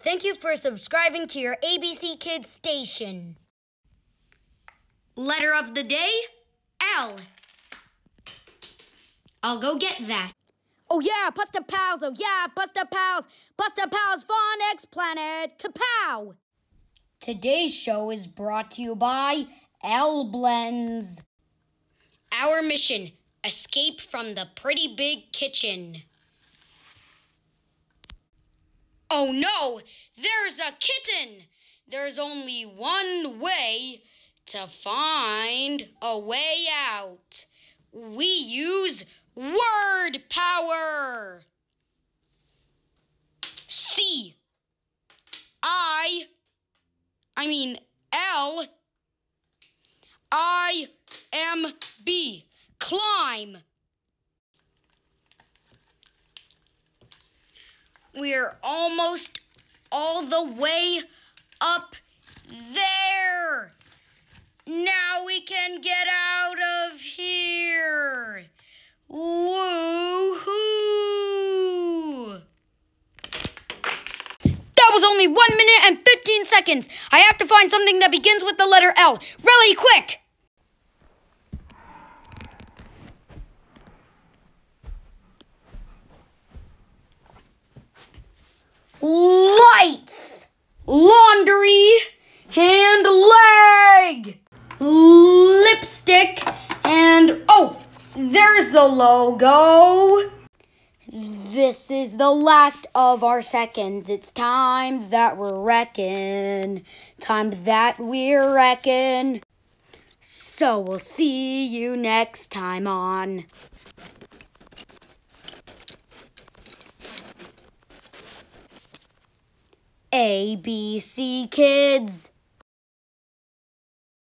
Thank you for subscribing to your ABC Kids station. Letter of the day L. I'll go get that. Oh yeah, Buster Pals, oh yeah, Buster Pals, Buster Pals Phonics Planet, kapow! Today's show is brought to you by L Blends. Our mission escape from the pretty big kitchen. Oh no, there's a kitten! There's only one way to find a way out. We use word power. C. I. I mean L. I M B. Climb. We're almost all the way up there. Now we can get out of here. Woohoo! That was only one minute and 15 seconds. I have to find something that begins with the letter L. Really quick! Lipstick! And oh, there's the logo. This is the last of our seconds. It's time that we're wrecking. Time that we're wrecking. So we'll see you next time on. ABC Kids.